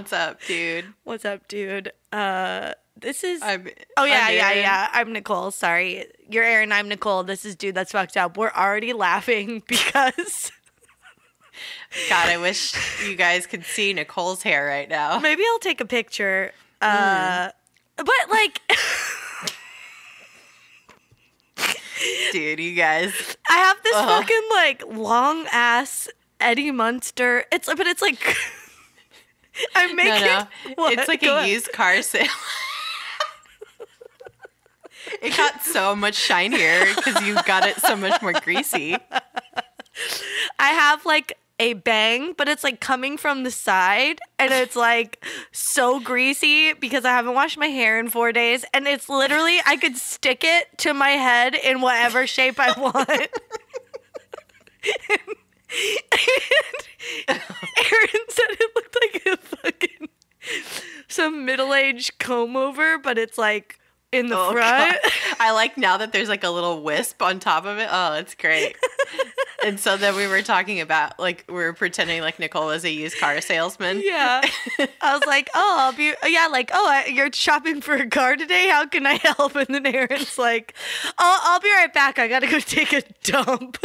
What's up, dude? What's up, dude? Uh, this is. I'm. oh yeah, I'm yeah, yeah. I'm Nicole. Sorry, you're Erin. I'm Nicole. This is dude. That's fucked up. We're already laughing because God, I wish you guys could see Nicole's hair right now. maybe I'll take a picture. Uh, but like, Dude, you guys. I have this Uh-huh. fucking like long ass Eddie Munster. It's but it's like. I'm making. no. What? It's like Go a used car sale. it got so much shinier because you got it so much more greasy. I have like a bang, but it's like coming from the side and it's like so greasy because I haven't washed my hair in four days. And it's literally, I could stick it to my head in whatever shape I want. and Erin said it looked like a fucking some middle aged comb over, but it's like in the Oh, front. God. I like now that there's like a little wisp on top of it. Oh, it's great. and so then we were talking about like we were pretending like Nicole was a used car salesman. Yeah. I was like, oh, I'll be, yeah, like, oh, I, you're shopping for a car today. How can I help? And then Erin's like, oh, I'll be right back. I got to go take a dump.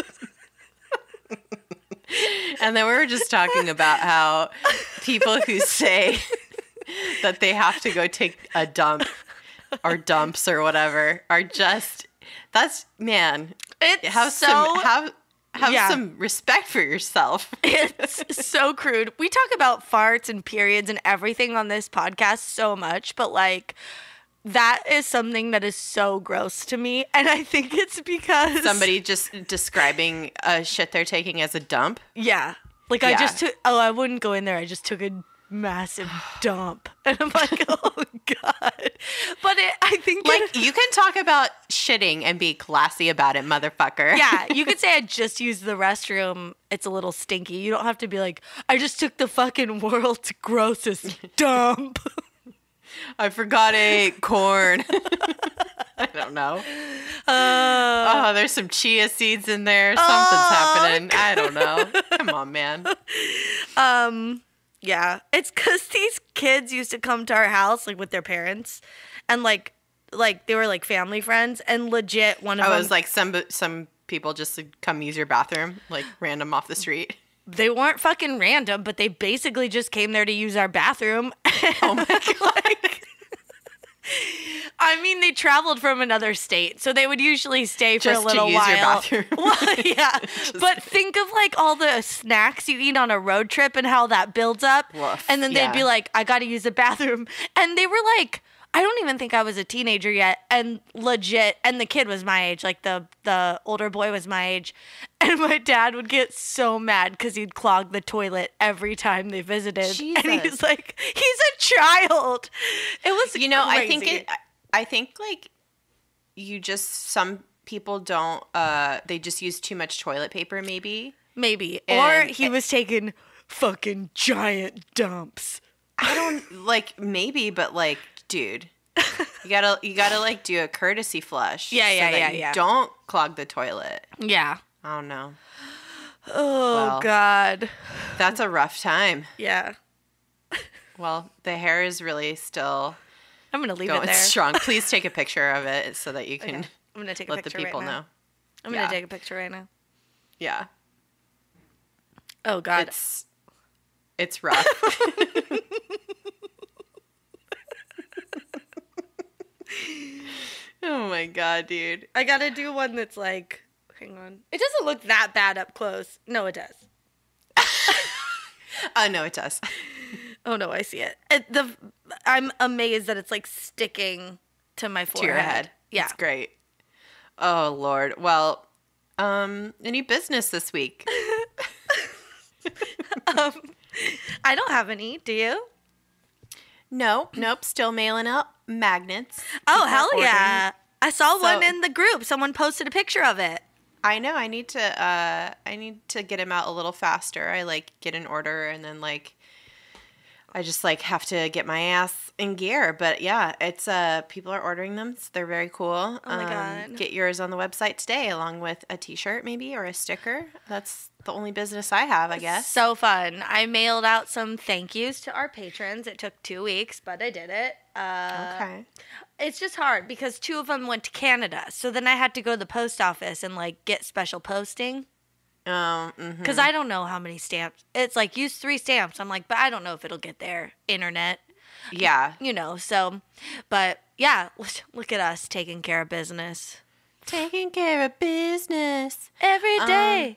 And then we were just talking about how people who say that they have to go take a dump or dumps or whatever are just that's man. It's Have so, some have have yeah. some respect for yourself. it's so crude. We talk about farts and periods and everything on this podcast so much, but like, that is something that is so gross to me. And I think it's because Somebody just describing a shit they're taking as a dump. Yeah. Like I just took oh, I wouldn't go in there. I just took a massive dump. And I'm like, oh God. But it, I think Like it- you can talk about shitting and be classy about it, motherfucker. yeah, you could say I just used the restroom. It's a little stinky. You don't have to be like, I just took the fucking world's grossest dump. I forgot ate corn. I don't know. Uh, Oh, there's some chia seeds in there. Something's Oh, happening. I don't know. Come on, man. um, yeah, it's because these kids used to come to our house like with their parents, and like, like they were like family friends, and legit one of I them. was like some some people just would come use your bathroom, like random off the street. They weren't fucking random, but they basically just came there to use our bathroom. Oh my god. I mean, they traveled from another state, so they would usually stay for Just a to little use while. your bathroom. well, yeah, but think of like all the snacks you eat on a road trip and how that builds up, Woof, and then they'd be like, "I got to use the bathroom," and they were like. I don't even think I was a teenager yet, and legit, and the kid was my age, like the the older boy was my age, and my dad would get so mad because he'd clog the toilet every time they visited, and Jesus. he's like, he's a child. It was, You know, I think it I think like you just some people don't uh they just use too much toilet paper maybe. Maybe. or And- he was taking fucking giant dumps. I don't like maybe, but like, dude, you gotta you gotta like do a courtesy flush. Yeah, yeah, that yeah, you yeah. Don't clog the toilet. Yeah. I don't know. Oh Well. god. That's a rough time. Yeah. Well, the hair is really still I'm gonna leave going it there. strong. Please take a picture of it so that you can Okay. I'm gonna take a let the people right now. know. I'm Yeah. gonna take a picture right now. Yeah, Oh god. it's it's rough. oh my god, dude. I gotta do one that's like hang on. It doesn't look that bad up close. No, it does. Oh no, it does. Oh no, I see it. it the I'm amazed that it's like sticking to my to forehead. your head. Yeah. It's great. Oh Lord. Well, um, any business this week? Um, I don't have any. Do you? No, nope. Still mailing out magnets. Oh hell ordering. yeah! I saw one in the group. Someone posted a picture of it. I know. I need to. Uh, I need to get them out a little faster. I like get an order and then like I just like have to get my ass in gear. But yeah, it's uh people are ordering them. So they're very cool. Oh my God. Get yours on the website today, along with a T-shirt maybe or a sticker. That's the only business I have, I guess. So fun. I mailed out some thank yous to our patrons. It took two weeks, but I did it. Uh, okay. It's just hard because two of them went to Canada. So then I had to go to the post office and like get special posting. Um. mhm. Because I don't know how many stamps. It's like use three stamps. I'm like, but I don't know if it'll get there. Internet, Yeah. you know. So, but yeah, look at us taking care of business Taking care of business. every day. Um.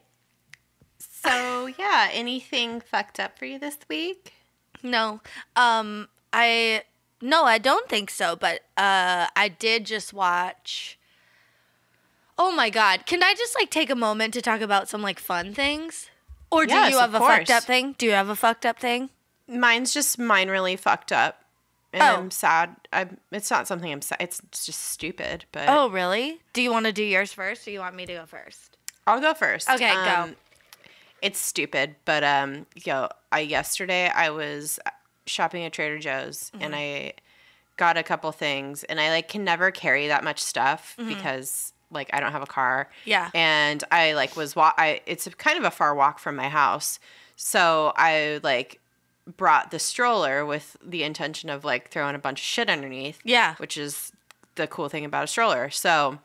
So yeah, anything fucked up for you this week? No, um, I no, I don't think so. But uh, I did just watch. Oh my god! Can I just like take a moment to talk about some like fun things? Or do Yes, you have a fucked up thing? Do you have a fucked up thing? Mine's just mine really fucked up. And Oh. I'm sad. I'm, it's not something I'm sad. It's just stupid. But Oh, really? Do you want to do yours first, or you want me to go first? I'll go first. Okay, go. Um, It's stupid, but um, yo, I yesterday I was shopping at Trader Joe's and Mm-hmm. I got a couple things, and I like can never carry that much stuff Mm-hmm. because like I don't have a car. Yeah. And I like was wa- I it's a, kind of a far walk from my house, so I like brought the stroller with the intention of like throwing a bunch of shit underneath Yeah. which is the cool thing about a stroller. So,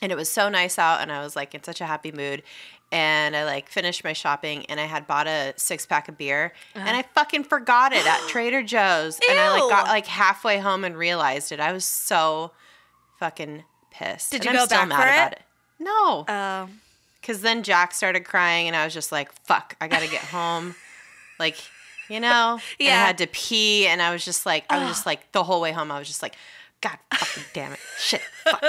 and it was so nice out, and I was like in such a happy mood. And I like finished my shopping, and I had bought a six pack of beer, and I fucking forgot it at Trader Joe's. And I like got Uh-huh. Like halfway home and realized it. I was so fucking pissed. Did And you I'm go still back mad for about it? it? No, Uh, because then Jack started crying, and I was just like, "Fuck, I gotta get home." like, you know, And Yeah. I had to pee, and I was just like, I was just like the whole way home. I was just like, God fucking damn it, shit. Fuck.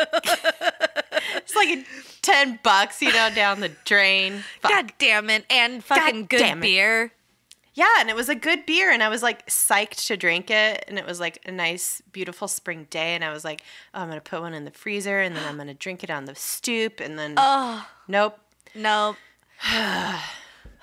it's like a ten bucks, you know, down the drain. Fuck. God damn it! And fucking good damn it. beer. Yeah, and it was a good beer, and I was like psyched to drink it, and it was like a nice, beautiful spring day, and I was like, oh, I'm gonna put one in the freezer, and then I'm gonna drink it on the stoop, and then Oh nope. nope.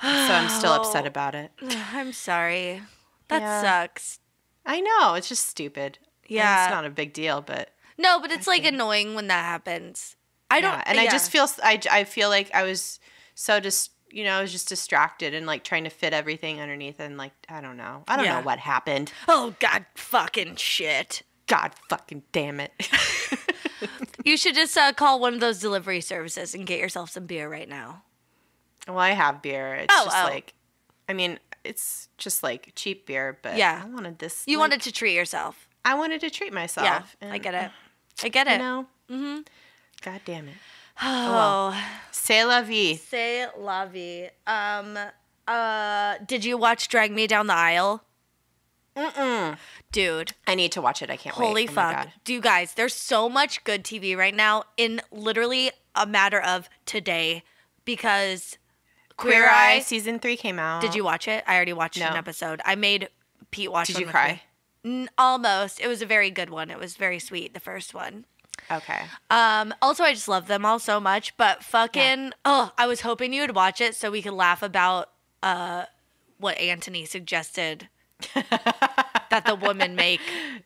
So I'm still upset about it. I'm sorry. That Yeah. sucks. I know it's just stupid. And Yeah. it's not a big deal, but No, but it's like annoying when that happens. I don't. yeah. And I just feel I I feel like I was so just you know I was just distracted and like trying to fit everything underneath and like I don't know I don't Yeah. know what happened. Oh god, fucking shit. God fucking damn it. You should just uh, call one of those delivery services and get yourself some beer right now. well, I have beer. It's Oh, just oh. like I mean it's just like cheap beer, but Yeah. I wanted this. You like, wanted to treat yourself. I wanted to treat myself. Yeah, I get it. I get You it. know. Mm-hmm. God damn it. Oh, C'est la vie. say la vie. Um, uh, did you watch Drag Me Down the Aisle? Mm-mm. Dude, I need to watch it. I can't wait. holy Oh fuck. Do you guys, there's so much good TV right now in literally a matter of today because Queer Eye season three came out. Did you watch it? I already watched an episode. I made Pete watch Did you cry? N- almost. It was a very good one. It was very sweet, the first one. Okay. Um, also, I just love them all so much. But fucking, oh, I was hoping you would watch it so we could laugh about uh, what Antoni suggested that the woman make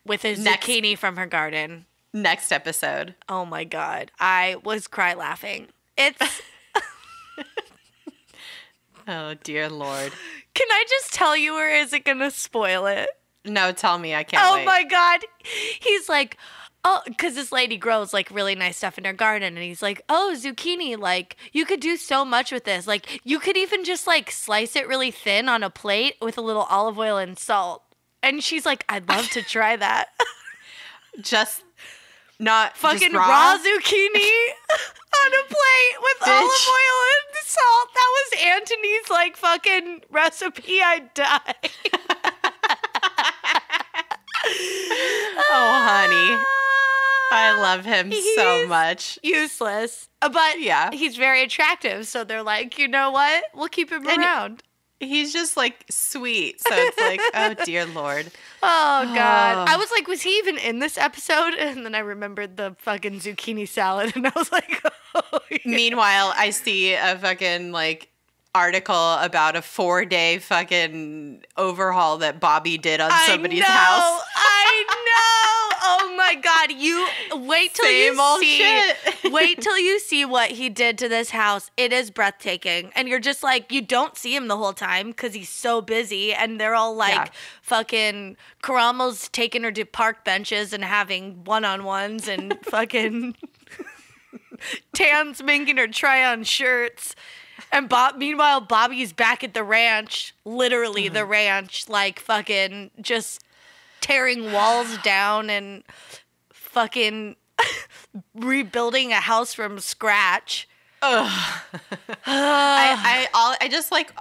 with his Next. zucchini from her garden. Next episode. Oh my god, I was cry laughing. It's. Oh dear lord. Can I just tell you, or is it gonna spoil it? No, tell me. I can't Oh wait. my god. He's like, oh, because this lady grows like really nice stuff in her garden. And he's like, oh, zucchini, like you could do so much with this. Like you could even just like slice it really thin on a plate with a little olive oil and salt. And she's like, I'd love to try that. Just not Fucking just raw. raw. zucchini on a plate with Bitch. olive oil and salt. That was Antoni's like fucking recipe. I'd die. Oh, honey. I love him so much. useless. But Yeah. he's very attractive, so they're like, you know what? We'll keep him And- around. He's just like sweet. So it's like, oh dear lord. Oh god. Oh. I was like, was he even in this episode? And then I remembered the fucking zucchini salad, and I was like, oh, yeah. Meanwhile, I see a fucking like article about a four day fucking overhaul that Bobby did on somebody's I know, house. I know. Oh my god! You wait till Same you old see. shit. wait till you see what he did to this house. It is breathtaking, and you're just like you don't see him the whole time because he's so busy, and they're all like Yeah. fucking Karamo's taking her to park benches and having one on ones, and fucking Tan's making her try on shirts. And Bob, meanwhile, Bobby's back at the ranch, literally Mm-hmm. the ranch, like fucking just tearing walls down and fucking rebuilding a house from scratch. I, I, all, I just like,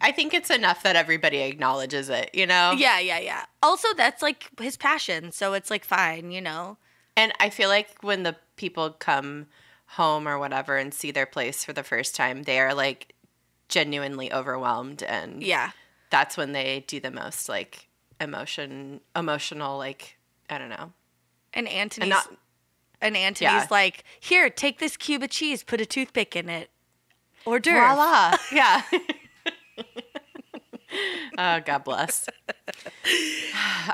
I think it's enough that everybody acknowledges it, you know? Yeah, yeah, yeah. Also, that's like his passion, so it's like fine, you know. And I feel like when the people come home or whatever and see their place for the first time, they are like genuinely overwhelmed. And Yeah. that's when they do the most like emotion, emotional, like, I don't know. And Antoni's And not, and Antoni's Yeah. like, "Here, take this cube of cheese, put a toothpick in it." Hors d'oeuvre. voila. Yeah. oh, God bless.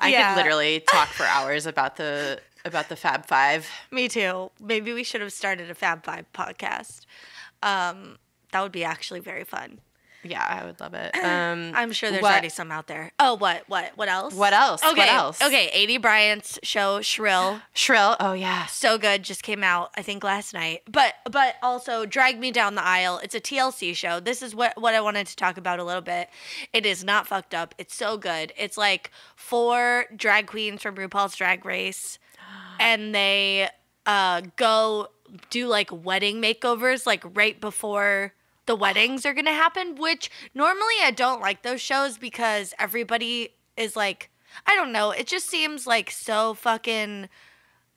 I Yeah. could literally talk for hours about the about the Fab Five. Me too. Maybe we should have started a Fab Five podcast. Um, that would be actually very fun. Yeah, I would love it. Um, I'm sure there's what- already some out there. Oh, what, what, what else? What else? Okay, What else? okay. Aidy Bryant's show Shrill, Shrill. Oh yeah. so good, just came out I think last night. But but also Drag Me Down the Aisle. It's a TLC show. This is what what I wanted to talk about a little bit. It is not fucked up. It's so good. It's like four drag queens from RuPaul's Drag Race, and they uh go do like wedding makeovers like right before the weddings are gonna happen which normally i don't like those shows because everybody is like i don't know it just seems like so fucking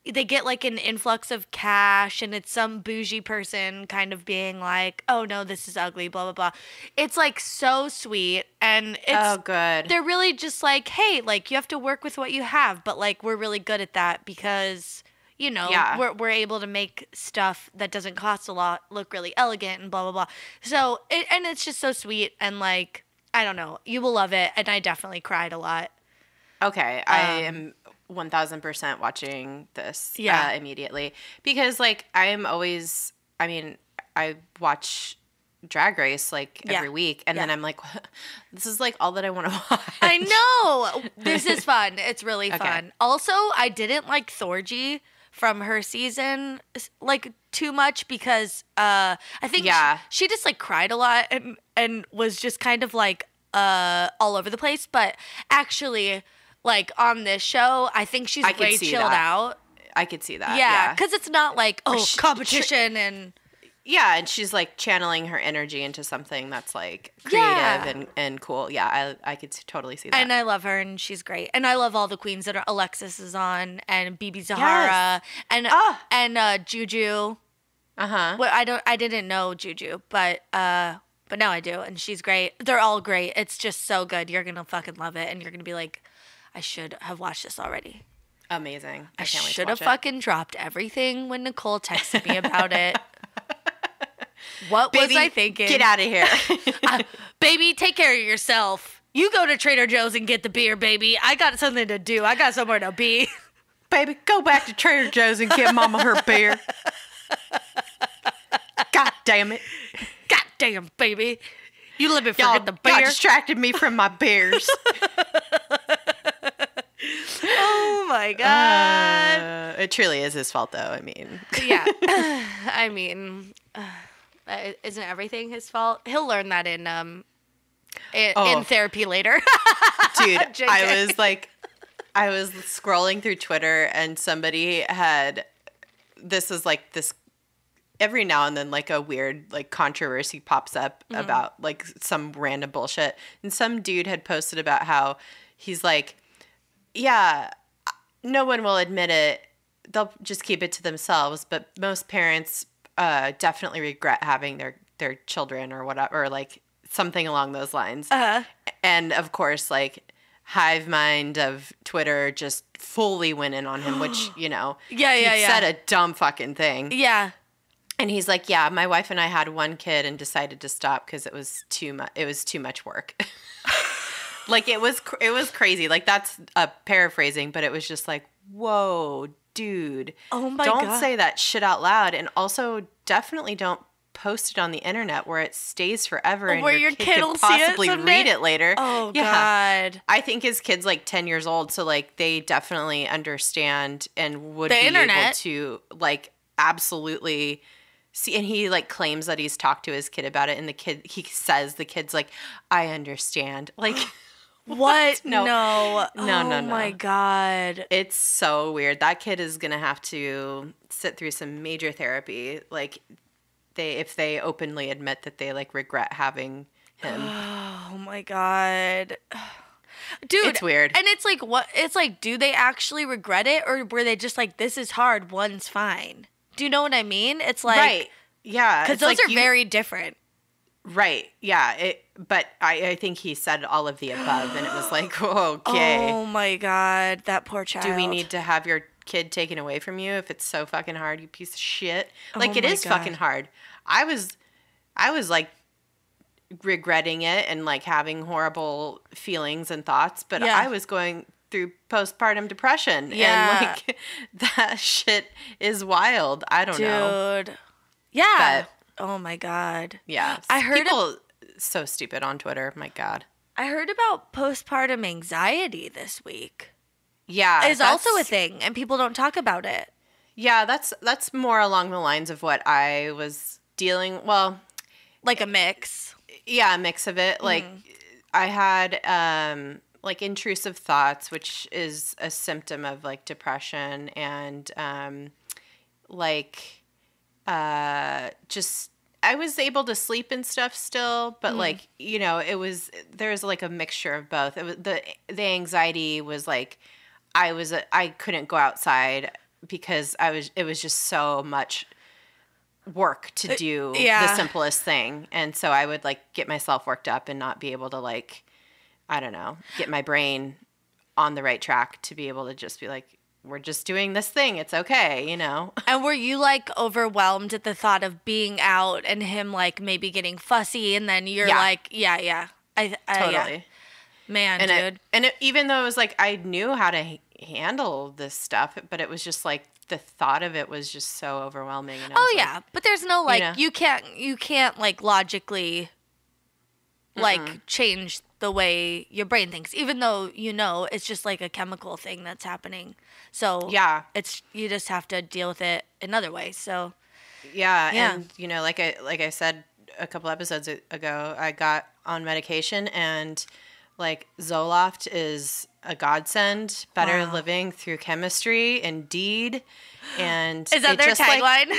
they get like an influx of cash and it's some bougie person kind of being like oh no this is ugly blah blah blah it's like so sweet and it's oh good. they're really just like, hey, like you have to work with what you have, but like we're really good at that because you know Yeah. we're we're able to make stuff that doesn't cost a lot look really elegant and blah blah blah. So it, and it's just so sweet and like I don't know, you will love it, and I definitely cried a lot. Okay, I Um, am one thousand percent watching this. Yeah. uh, immediately because like I am always. I mean, I watch Drag Race like Yeah. every week, and then I'm like, this is like all that I want to watch. I know this is fun. It's really Okay. fun. Also, I didn't like Thorgy from her season like too much because uh I think Yeah. she, she just like cried a lot and and was just kind of like uh all over the place. But actually, like on this show, I think she's I way chilled out. I could see that. Yeah, Yeah, because it's not like oh sh- sh- competition and yeah, and she's like channeling her energy into something that's like creative Yeah. and and cool. Yeah, I I could totally see that. And I love her, and she's great. And I love all the queens that are Alexis is on, and BeBe Zahara, and Ah. and uh, Juju. uh huh. Well, I don't, I didn't know Juju, but uh, but now I do, and she's great. They're all great. It's just so good. You're gonna fucking love it, and you're gonna be like, I should have watched this already. Amazing. I, I, can't wait to should have it. fucking dropped everything when Nicole texted me about it. What Baby, was I thinking? Get out of here. Uh, baby, take care of yourself. You go to Trader Joe's and get the beer, baby. I got something to do. I got somewhere to be. Baby, go back to Trader Joe's and get Mama her beer. God damn it. God damn, baby. You let me Y'all, forget the y'all distracted me from my beers. oh my god. Uh, it truly is his fault, though. I mean, yeah. I mean, uh, isn't everything his fault? He'll learn that in um in, Oh. in therapy later. dude. I was like, I was scrolling through Twitter and somebody had, this is like this, every now and then, like a weird like controversy pops up Mm-hmm. about like some random bullshit. And some dude had posted about how he's like, yeah, no one will admit it. They'll just keep it to themselves. But most parents uh, definitely regret having their their children or whatever, or like something along those lines. uh, And of course, like hive mind of Twitter just fully went in on him, which you know, Yeah, he yeah, yeah. said a dumb fucking thing. yeah. And he's like, "Yeah, my wife and I had one kid and decided to stop because it was too much. It was too much work. like it was, cr- it was crazy. Like that's a paraphrasing, but it was just like, whoa, dude. Oh my don't God. say that shit out loud, and also definitely don't post it on the internet where it stays forever and Where your, your kid, kid will see it possibly read it later. Oh Yeah. God. I think his kid's like 10 years old, so like they definitely understand and would The be able to like absolutely see and he like claims that he's talked to his kid about it and the kid he says the kid's like I understand. Like What? No. No. No, no, Oh my. God. it's so weird. That kid is going to have to sit through some major therapy like they if they openly admit that they like regret having him. Oh my God. Dude, It's weird. And it's like, what? It's like, do they actually regret it, or were they just like, this is hard, one's fine? Do you know what I mean? It's like, right. Yeah. Because those like are you- very different. Right. Yeah. It, but I, I think he said all of the above, and it was like, okay, Oh my God, that poor child. do we need to have your kid taken away from you if it's so fucking hard, you piece of shit? Oh like Oh it is fucking hard. I was, I was like regretting it and like having horrible feelings and thoughts, but Yeah. I was going through postpartum depression, Yeah. and like that shit is wild. I don't know. Dude. Yeah. But- oh my God. Yeah, I heard people so stupid on Twitter. My God. I heard about postpartum anxiety this week. Yeah, It's also a thing, and people don't talk about it. Yeah, that's that's more along the lines of what I was dealing. Well, Like a mix. yeah, a mix of it. Like Mm. I had um like intrusive thoughts, which is a symptom of like depression and um like uh just I was able to sleep and stuff still, but like, you know, it was there was like a mixture of both. It was the the anxiety was like I was I couldn't go outside because I was it was just so much work to do the yeah. simplest thing. And so I would like get myself worked up and not be able to like I don't know, get my brain on the right track to be able to just be like we're just doing this thing. It's okay, you know. And were you like overwhelmed at the thought of being out and him like maybe getting fussy, and then you're Yeah. like, yeah, yeah, I, I Totally. yeah. man, and dude. it, and it, even though it was like I knew how to h- handle this stuff, but it was just like the thought of it was just so overwhelming. And oh was like, yeah, but there's no like know. you can't you can't like logically like change the way your brain thinks, even though you know it's just like a chemical thing that's happening. So yeah, it's you just have to deal with it another way. So yeah, Yeah. and you know, like I like I said a couple episodes ago, I got on medication and like Zoloft is a godsend. Better Wow. living through chemistry, indeed. And is that their just, like, tagline?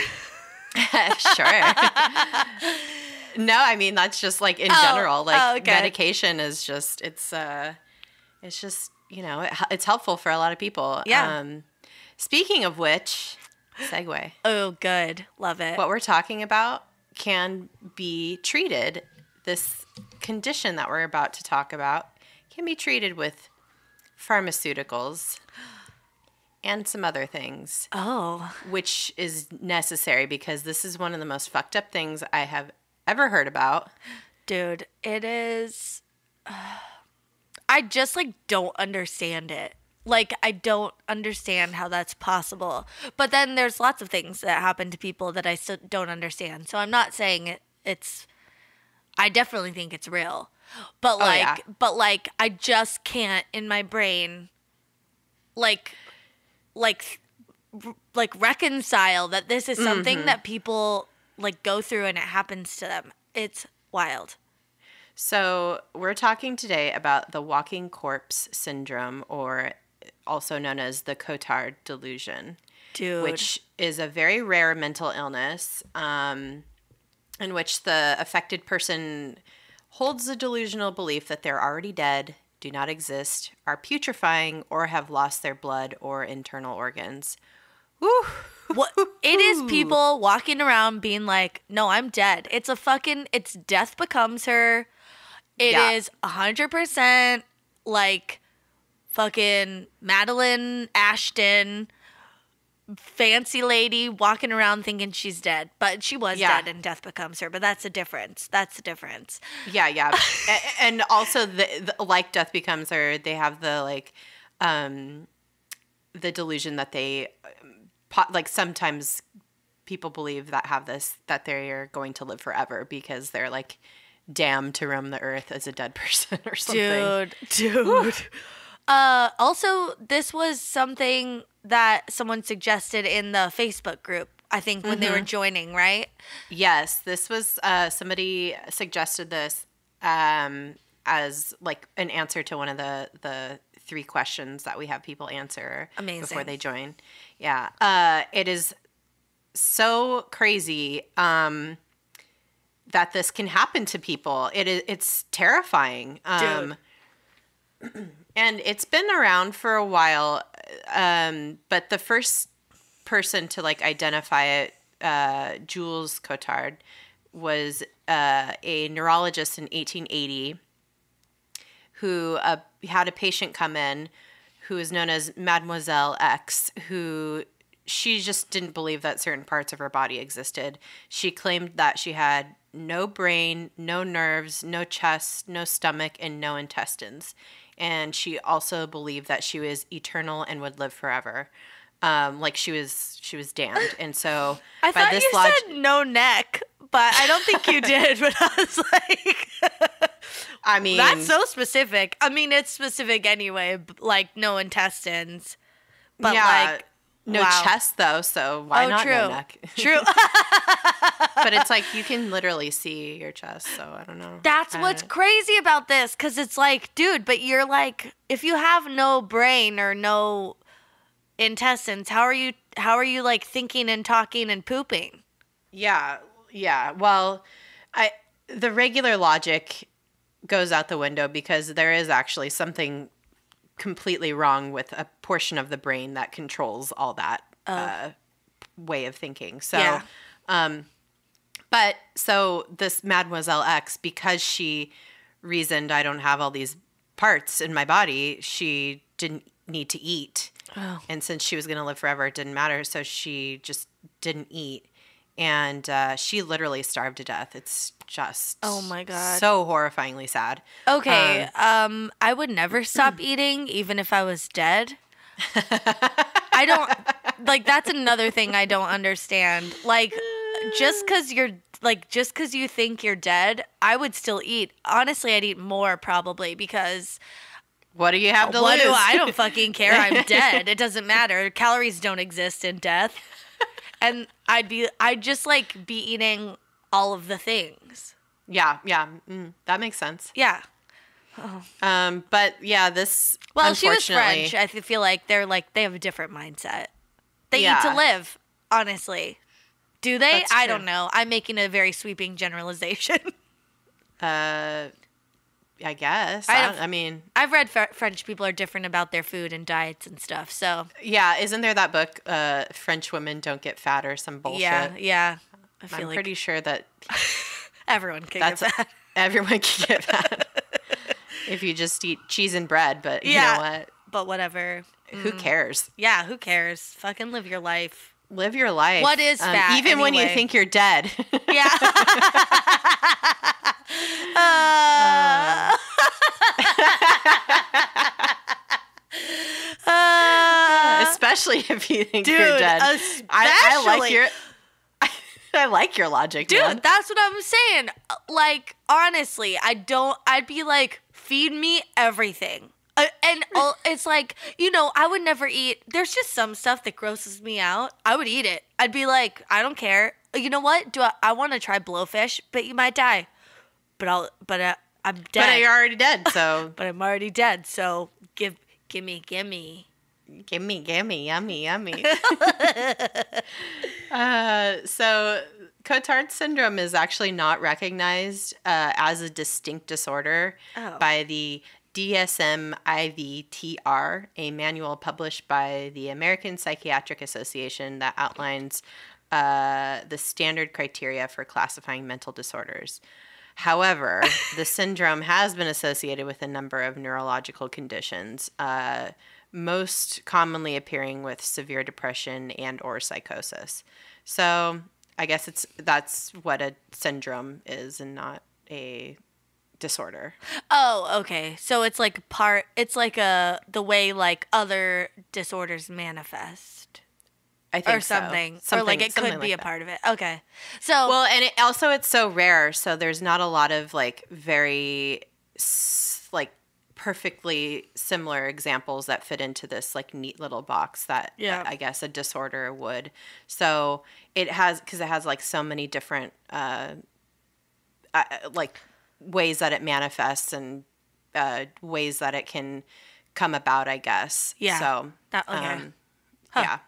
sure. no, I mean that's just like in Oh, general. Like oh, okay. medication is just it's uh it's just you know it, it's helpful for a lot of people. Yeah. Um, speaking of which, segue. oh, good, love it. What we're talking about can be treated. This condition that we're about to talk about can be treated with pharmaceuticals and some other things oh, which is necessary because this is one of the most fucked up things I have ever heard about. dude, it is. I just like don't understand it. Like I don't understand how that's possible. But then there's lots of things that happen to people that I still don't understand. So I'm not saying it, it's. I definitely think it's real, but oh, like, yeah. but like, I just can't in my brain, like, like, like reconcile that this is something mm-hmm. that people like go through and it happens to them. It's wild. So, we're talking today about the walking corpse syndrome, or also known as the Cotard delusion, Dude. which is a very rare mental illness um, in which the affected person holds the delusional belief that they're already dead, do not exist, are putrefying, or have lost their blood or internal organs. Woo! what it is people walking around being like, "No, I'm dead." It's a fucking it's death becomes her. It Yeah. is a 100% like fucking Madeline Ashton fancy lady walking around thinking she's dead, but she was Yeah. dead and death becomes her. But that's the difference. That's the difference. Yeah, yeah, and also the, the like death becomes her. They have the like, um, the delusion that they, like sometimes people believe that have this that they're going to live forever because they're like damned to roam the earth as a dead person or something. Dude, dude. uh, also, this was something that someone suggested in the Facebook group. I think when Mm-hmm. they were joining, right? Yes, this was uh, somebody suggested this um, as like an answer to one of the the three questions that we have people answer before they join. Yeah, uh, it is so crazy um, that this can happen to people. It is it's terrifying. Um, and it's been around for a while, um, but the first person to like identify it, uh, Jules Cotard, was uh, a neurologist in 1880 who uh, had a patient come in who is known as Mademoiselle X, who she just didn't believe that certain parts of her body existed. She claimed that she had no brain, no nerves, no chest, no stomach, and no intestines. And she also believed that she was eternal and would live forever. Um, like she was, she was damned. And so, I by thought this you log- said no neck, but I don't think you did. But I was like, I mean, that's so specific. I mean, it's specific anyway. Like no intestines, but yeah, like no wow. chest though. So why oh, not true, no neck? true. but it's like you can literally see your chest. So I don't know. That's what's crazy about this, because it's like, dude, but you're like, if you have no brain or no intestines, how are you? How are you like thinking and talking and pooping? Yeah, yeah. Well, I the regular logic goes out the window because there is actually something completely wrong with a portion of the brain that controls all that uh, way of thinking. So, Yeah. um, but so this Mademoiselle X, because she reasoned I don't have all these parts in my body, she didn't need to eat. Oh. And since she was going to live forever, it didn't matter. So she just didn't eat. And uh, she literally starved to death. It's just Oh my God. so horrifyingly sad. Okay, um, I would never stop eating even if I was dead. I don't like that's another thing I don't understand. Like just cuz you're like just cuz you think you're dead, I would still eat. Honestly, I'd eat more probably because What do you have to what lose? do I don't fucking care. I'm dead. It doesn't matter. Calories don't exist in death. And I'd be I'd just like be eating all of the things. yeah, yeah, mm, that makes sense. Yeah. Um, but yeah, this Well, she was French. I feel like they're like they have a different mindset. They eat Yeah. to live, honestly. Do they? I don't know. I'm making a very sweeping generalization. Uh, I guess. I I, don't- I mean, I've read Fr- French people are different about their food and diets and stuff. So yeah. Isn't there that book, uh, French women don't get fat or some bullshit? yeah, yeah. I feel I'm like pretty sure that everyone can that's get that. everyone can get fat if you just eat cheese and bread. But you know what? But whatever. Who cares? Yeah, who cares? Fucking live your life. Live your life. What is Um, fat even when you think you're dead. Yeah. Uh, uh, Especially if you think Dude, you're dead. I, I like your. I like your logic, Dude, man. that's what I'm saying. Like, honestly, I don't, I'd be like, feed me everything. Uh, and all, it's like, you know, I would never eat, there's just some stuff that grosses me out. I would eat it. I'd be like, I don't care. You know what? Do I, I want to try blowfish, but you might die. But I'll, but uh, I'm dead. But you're already dead, so but I'm already dead. So give, gimme, gimme. gimme, gimme, yummy, yummy. uh, so Cotard syndrome is actually not recognized uh, as a distinct disorder Oh. by the DSM-IVTR, a manual published by the American Psychiatric Association that outlines uh, the standard criteria for classifying mental disorders. However, the syndrome has been associated with a number of neurological conditions, uh, most commonly appearing with severe depression and or psychosis. So I guess it's that's what a syndrome is and not a disorder. Oh, okay. So it's like part. It's like a the way like other disorders manifest I think or so. something, or like it something could be like a part of it. Okay. So Well, and it, also it's so rare, so there's not a lot of like very like perfectly similar examples that fit into this like neat little box that Yeah. I guess a disorder would. So it has because it has like so many different uh, uh like ways that it manifests and uh ways that it can come about, I guess. Yeah. So That- okay. um, yeah,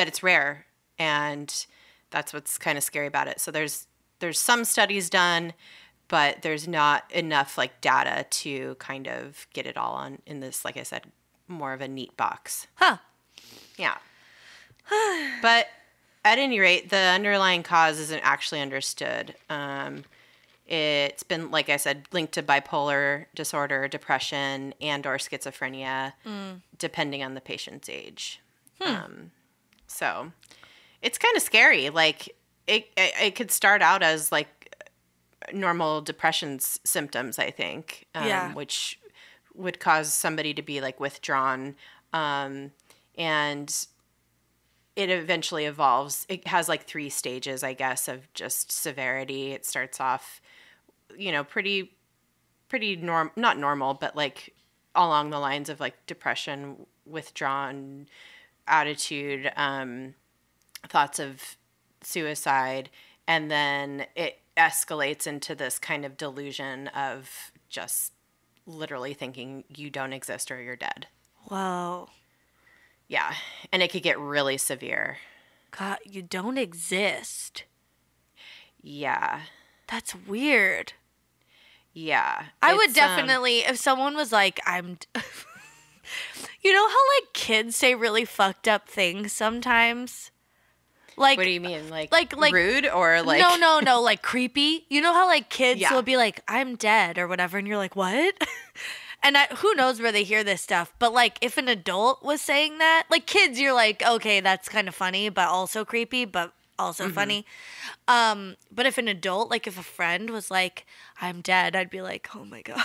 but it's rare, and that's what's kind of scary about it. So there's there's some studies done, but there's not enough like data to kind of get it all on in this, like I said, more of a neat box. huh. Yeah. but at any rate, the underlying cause isn't actually understood. Um, it's been, like I said, linked to bipolar disorder, depression, and or schizophrenia, depending on the patient's age. Um, so it's kind of scary. Like it, it, it could start out as like normal depression symptoms, I think, um, Yeah. which would cause somebody to be like withdrawn. Um, and it eventually evolves. It has like three stages, I guess, of just severity. It starts off, you know, pretty, pretty norm, not normal, but like along the lines of like depression, withdrawn attitude, um, thoughts of suicide, and then it escalates into this kind of delusion of just literally thinking you don't exist or you're dead. Whoa. Yeah, and it could get really severe. God, you don't exist. Yeah. That's weird. Yeah. I would um, definitely, if someone was like, I'm. you know how, like, kids say really fucked up things sometimes? Like, what do you mean? Like, like- like- rude or like no, no, no, like creepy. You know how, like, kids Yeah. will be like, I'm dead or whatever, and you're like, what? and I, who knows where they hear this stuff, but like, if an adult was saying that, like, kids, you're like, okay, that's kind of funny, but also creepy, but also Mm-hmm. funny. Um, but if an adult, like, if a friend was like, I'm dead, I'd be like, oh my God.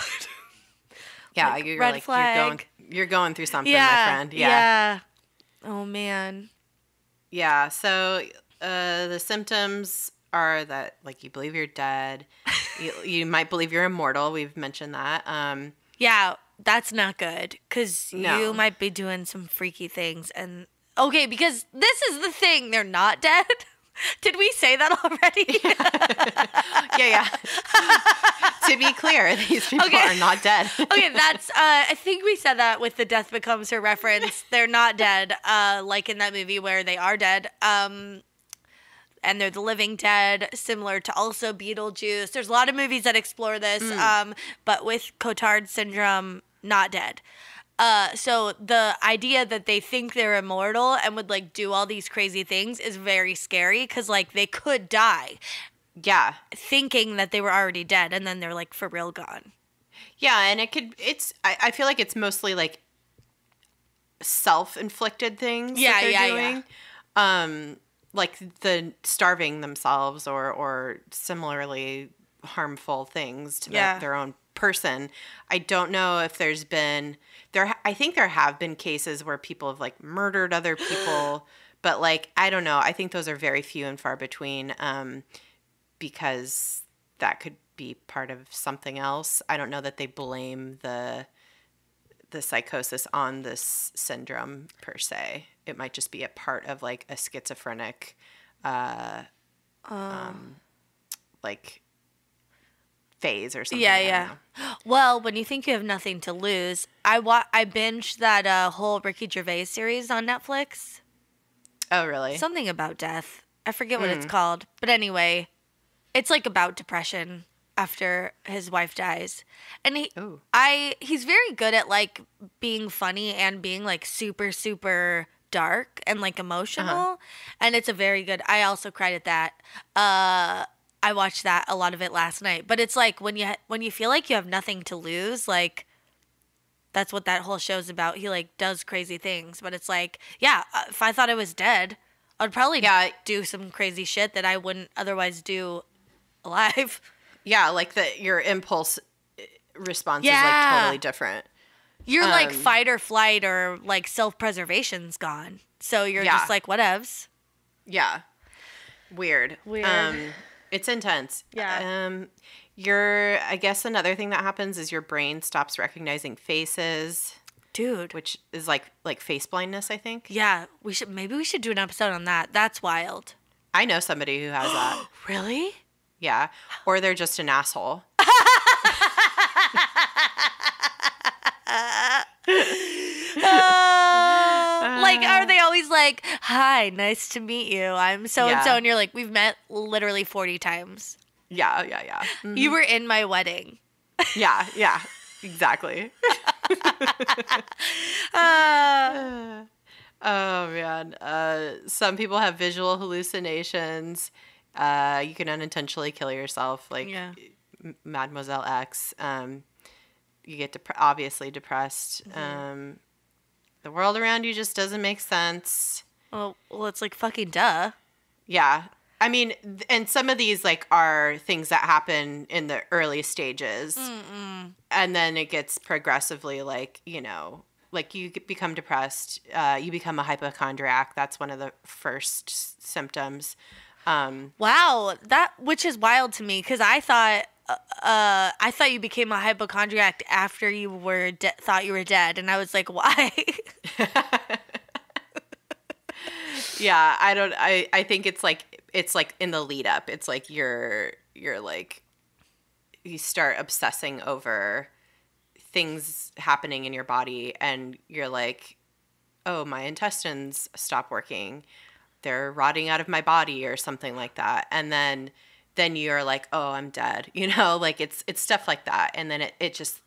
Yeah, like, you're red like you're going flag. You're going through something, my friend. Yeah. Yeah. Oh man. Yeah. So uh, the symptoms are that like you believe you're dead. you, you might believe you're immortal. We've mentioned that. Um, Yeah, that's not good because No. you might be doing some freaky things. And okay, because this is the thing, they're not dead. Did we say that already? yeah, yeah. to be clear, these people Okay. are not dead. okay, that's. Uh, I think we said that with the death becomes her reference. They're not dead, uh, like in that movie where they are dead. Um, and they're the living dead, similar to also Beetlejuice. There's a lot of movies that explore this, um, but with Cotard syndrome, not dead. Uh, so the idea that they think they're immortal and would like do all these crazy things is very scary because like they could die yeah. thinking that they were already dead and then they're like for real gone. Yeah, and it could. It's. I, I feel like it's mostly like self-inflicted things. Yeah, that they're yeah, yeah. doing. Um, like the starving themselves, or or similarly harmful things to Yeah. their own person. I don't know if there's been there. I think there have been cases where people have like murdered other people, but like I don't know. I think those are very few and far between. Um, because that could be part of something else. I don't know that they blame the the psychosis on this syndrome per se. It might just be a part of like a schizophrenic uh um like phase or something. Yeah, yeah. Well, when you think you have nothing to lose, I wa- I binged that uh, whole Ricky Gervais series on Netflix. Oh, really? Something about death. I forget what Hmm. it's called, but anyway, it's like about depression after his wife dies, and he, Ooh. I, he's very good at like being funny and being like super super dark and like emotional, Uh-huh. and it's a very good. I also cried at that. Uh, I watched that a lot of it last night, but it's like when you when you feel like you have nothing to lose, like That's what that whole show's about. He like does crazy things, but it's like, yeah, uh, if I thought I was dead, I'd probably Yeah. do some crazy shit that I wouldn't otherwise do alive. Yeah, like the your impulse uh, response is like totally different. You're like Um, fight or flight or like self preservation's gone. So you're Yeah. just like whatevs. Yeah. Weird. Weird. Um, it's intense. Yeah. Um, your I guess another thing that happens is your brain stops recognizing faces, Dude. which is like like face blindness. I think. Yeah, we should maybe we should do an episode on that. That's wild. I know somebody who has that. Really? Yeah. Or they're just an asshole. like always like, "Hi, nice to meet you. I'm so and so." And you're like, "We've met literally 40 times. Yeah. Yeah. Yeah. Mhm. You were in my wedding." Yeah. Yeah. Exactly. Uh, Oh man. Uh, some people have visual hallucinations. Uh, you can unintentionally kill yourself, like Yeah. Mademoiselle X. Um, you get dep- obviously depressed. Mm-hmm. Um, the world around you just doesn't make sense. well, well, it's like fucking duh. Yeah. I mean, th- and some of these like are things that happen in the early stages, and then it gets progressively like you know, like you become depressed, uh, you become a hypochondriac. That's one of the first symptoms. Um, Wow, that which is wild to me because I thought, uh, I thought you became a hypochondriac after you were de- thought you were dead, and I was like, why? yeah, I don't. I I think it's like it's like in the lead up. It's like you're you're like you start obsessing over things happening in your body, and you're like, oh, my intestines stop working. They're rotting out of my body, or something like that, and then then you're like, oh, I'm dead. You know, like it's it's stuff like that, and then it it just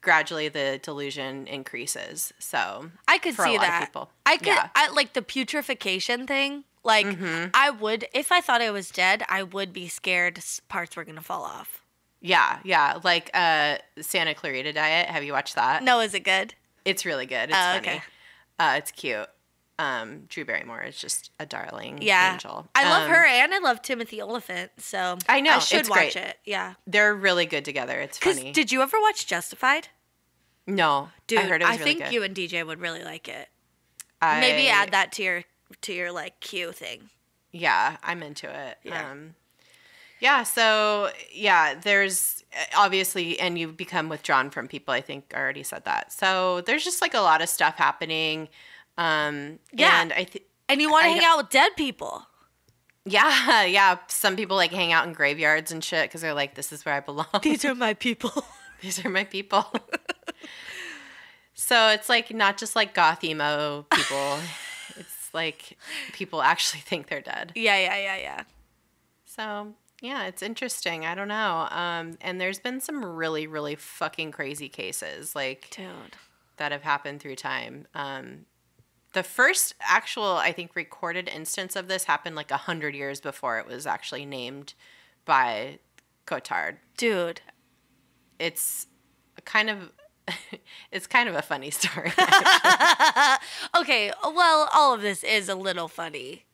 gradually the delusion increases. So I could see that. people. I could, Yeah. I like the putrefaction thing. Like, Mm-hmm. I would, if I thought I was dead, I would be scared parts were gonna fall off. Yeah, yeah. Like uh Santa Clarita Diet. Have you watched that? No, is it good? It's really good. It's Oh, funny. okay. Uh it's cute. Um Drew Barrymore is just a darling Yeah, angel. I love Um, her and I love Timothy Olyphant. So I know, I should watch great. it. Yeah. They're really good together. It's Because funny. did you ever watch Justified? no, Dude, I heard it was really think good. you and DJ would really like it. I- Maybe add that to your to your like Q thing. Yeah, I'm into it. Yeah. Um yeah, so yeah, there's uh, obviously, and you become withdrawn from people. I think I already said that. So there's just like a lot of stuff happening. Um, Yeah. and I think And you want to hang out with dead people. Yeah, yeah. Some people like hang out in graveyards and shit because they're like, this is where I belong. These are my people. These are my people. so it's like not just like goth emo people. it's like people actually think they're dead. yeah, yeah, yeah, yeah. So yeah, it's interesting. I don't know. Um, and there's been some really, really fucking crazy cases like Dude. that have happened through time. Um, the first actual, I think, recorded instance of this happened like a hundred years before it was actually named by Cotard. Dude. It's kind of, it's kind of a funny story. Okay, well, all of this is a little funny.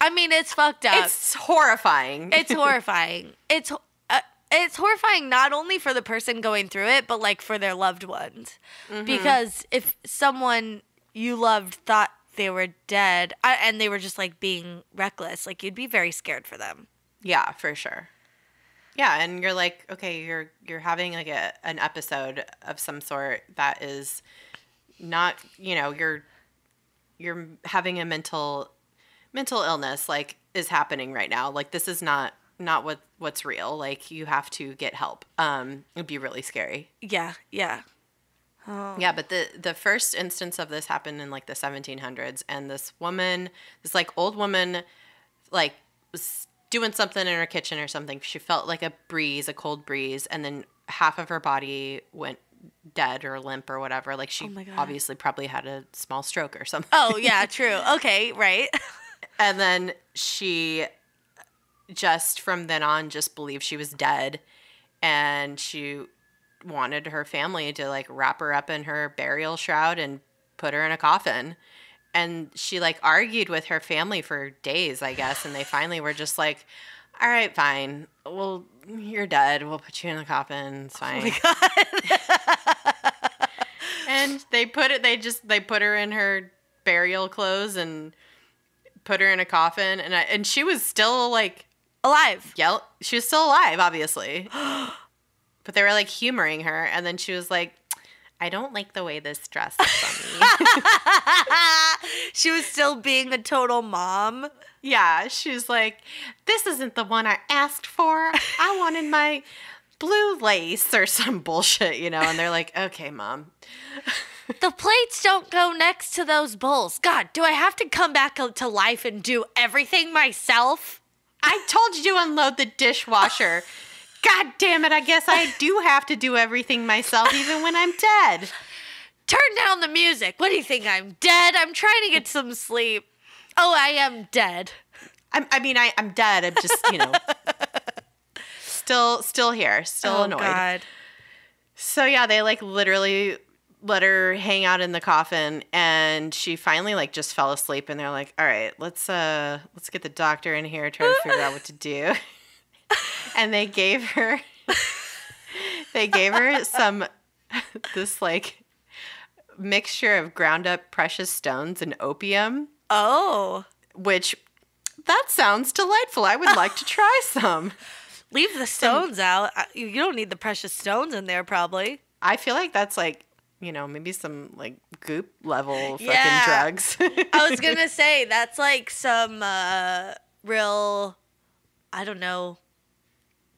I mean, it's fucked up. it's horrifying. it's horrifying. It's uh, it's horrifying not only for the person going through it, but like for their loved ones. Mm-hmm. Because if someone you loved thought they were dead and they were just like being reckless, like you'd be very scared for them. Yeah, for sure. Yeah, and you're like, okay, you're you're having like a an episode of some sort that is not, you know, you're you're having a mental mental illness like is happening right now. Like this is not not what what's real. Like you have to get help. Um it'd be really scary. Yeah, yeah. Oh. Yeah, but the the first instance of this happened in like the 1700s, and this woman, this like old woman, like was doing something in her kitchen or something. She felt like a breeze, a cold breeze, and then half of her body went dead or limp or whatever. Like she Oh obviously probably had a small stroke or something. Oh, yeah, true. Okay, right. And then she just from then on just believed she was dead and she wanted her family to like wrap her up in her burial shroud and put her in a coffin. And she like argued with her family for days, I guess, and they finally were just like, "All right, fine. Well, you're dead. We'll put you in the coffin. It's oh fine." and they put it they just they put her in her burial clothes and put her in a coffin and I, and she was still like Alive. yell she was still alive obviously but they were like humoring her and then she was like i don't like the way this dress is on me she was still being a total mom. yeah she was like this isn't the one i asked for i wanted my blue lace or some bullshit you know and they're like okay mom The plates don't go next to those bowls. God, do I have to come back to life and do everything myself? I told you to unload the dishwasher. God damn it, I guess I do have to do everything myself even when I'm dead. Turn down the music. What do you think? I'm dead? I'm trying to get some sleep. Oh, I am dead. I'm, I mean, I, I'm dead. I'm just, you know, still, still here, still oh, annoyed. God. So yeah, they like literally let her hang out in the coffin, and she finally like just fell asleep. And they're like, "All right, let's uh, let's get the doctor in here, try to figure out what to do." and they gave her, they gave her some this like mixture of ground up precious stones and opium, Oh. which that sounds delightful. I would like to try some. Leave the stones out. You you don't need the precious stones in there, probably. I feel like that's like, you know, maybe some like goop level fucking Yeah. drugs. I was gonna say that's like some uh, real, I don't know,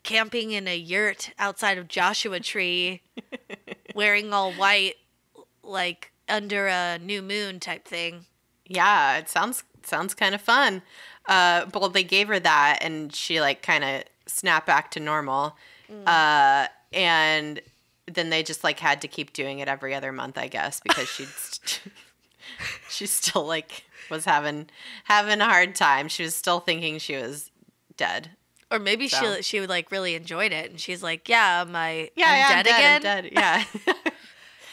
camping in a yurt outside of Joshua Tree, wearing all white, like under a new moon type thing. yeah, it sounds sounds kind of fun. Uh, but well, they gave her that, and she like kind of snapped back to normal. Uh, and then they just like had to keep doing it every other month, I guess, because she she still like was having having a hard time. She was still thinking she was dead. Or maybe So. she she would like really enjoyed it, and she's like, "Yeah, I? Yeah, I'm yeah, dead I'm dead, again. I'm dead. Yeah.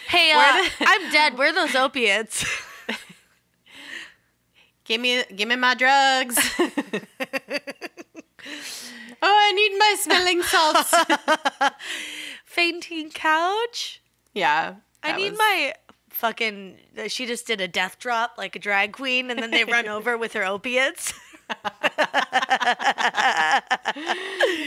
Hey, uh, the- I'm dead. Where are those opiates? give me give me my drugs. oh, I need my smelling salts. Fainting couch. yeah. I need was- my fucking. She just did a death drop like a drag queen, and then they run over with her opiates.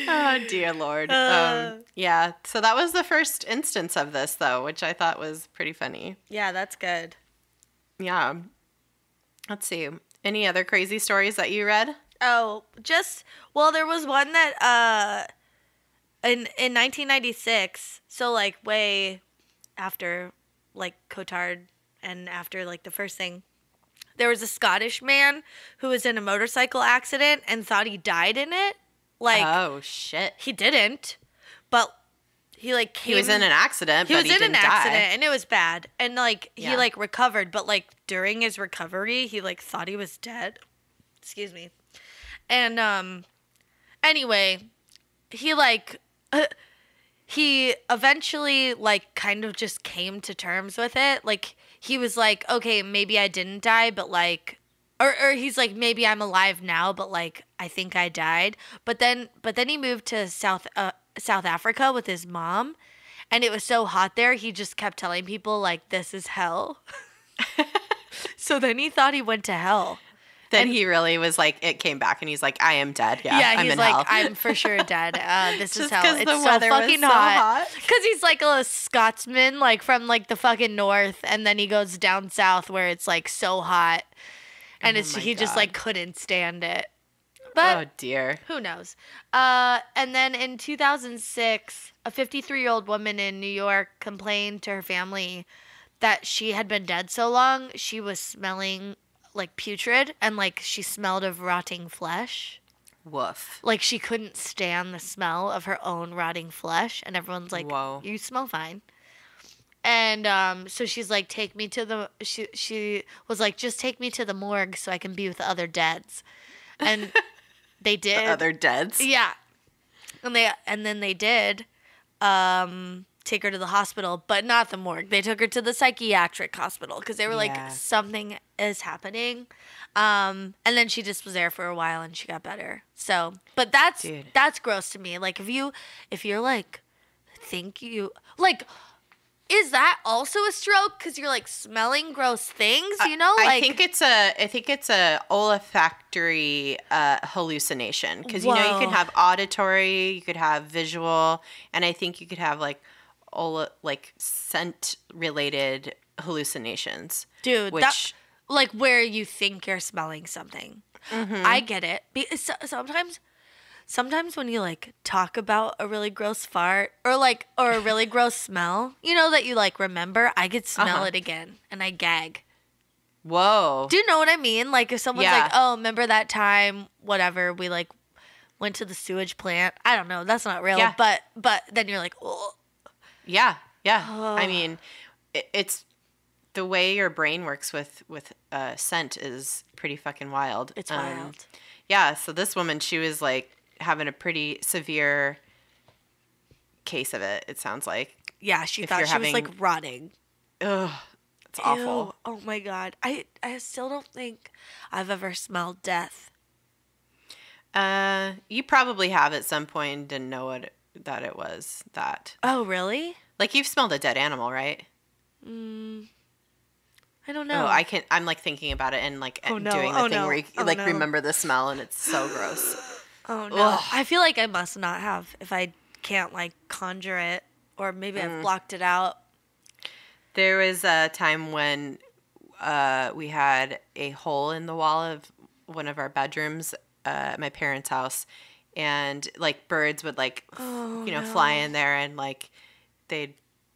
Oh dear lord. Uh. um, yeah. So that was the first instance of this though, which I thought was pretty funny. Yeah, that's good. Yeah. Let's see. Any other crazy stories that you read? Oh, just well, there was one that uh, in in 1996. So like way after like Cotard and after like the first thing. There was a Scottish man who was in a motorcycle accident and thought he died in it. Like oh shit. he didn't, but he like came, He was in an accident, he was he in an accident die. and it was bad and like he like recovered but like during his recovery he like thought he was dead excuse me and um anyway he like he eventually like kind of just came to terms with it like he was like okay maybe i didn't die but like or, or he's like maybe i'm alive now but like i think i died. But then but then he moved to south uh, south africa with his mom and it was so hot there he just kept telling people like this is hell. So then he thought he went to hell Then he really was like, it came back, and he's like, I am dead. Yeah, yeah, I'm he's in like, hell. I'm for sure dead. Uh, this is hell. It's the so weather fucking so hot. Because he's like a Scotsman, like from like the fucking north, and then he goes down south where it's like so hot, and Oh it's he just like couldn't stand it. But oh dear. who knows? Uh, and then in 2006, a 53 year old woman in New York complained to her family that she had been dead so long she was smelling like putrid and like she smelled of rotting flesh Woof. like she couldn't stand the smell of her own rotting flesh and everyone's like Whoa. you smell fine and um so she's like take me to the she she was like just take me to the morgue so i can be with the other deads and they did Other deads. yeah and they and then they did um take her to the hospital, but not the morgue. They took her to the psychiatric hospital because they were Yeah. like, something is happening. Um, and then she just was there for a while and she got better. So, but that's Dude. that's gross to me. Like if you if you're like think you like is that also a stroke because you're like smelling gross things you know like, I think it's a I think it's a olfactory uh, hallucination because you know you can have auditory, you could have visual, and I think you could have like ola, like scent related hallucinations. dude which that, like where you think you're smelling something Mm-hmm. i get it Be- so- sometimes sometimes when you like talk about a really gross fart or like or a really gross smell you know that you like remember i could smell Uh-huh. it again and i gag whoa, do you know what i mean like if someone's Yeah. like oh remember that time whatever we like went to the sewage plant i don't know that's not real Yeah. but but then you're like oh yeah, yeah. I mean, it, it's the way your brain works with with uh, scent is pretty fucking wild. it's Um, wild Yeah, so this woman, she was like having a pretty severe case of it. It sounds like. yeah she if thought she was like rotting Ugh, it's awful. Oh my god. I I still don't think I've ever smelled death. Uh, you probably have at some point and didn't know what it, that it was. That Oh really? like you've smelled a dead animal, right? I don't know. Oh, I can. I'm like thinking about it and like Oh, no. doing the Oh, thing no. where you Oh, like no. remember the smell and it's so gross. oh no. Ugh. I feel like I must not have if I can't like conjure it or maybe Mm. I've blocked it out. There was a time when uh, we had a hole in the wall of one of our bedrooms uh, at my parents' house, and like birds would like Oh, you know fly in there and like they'd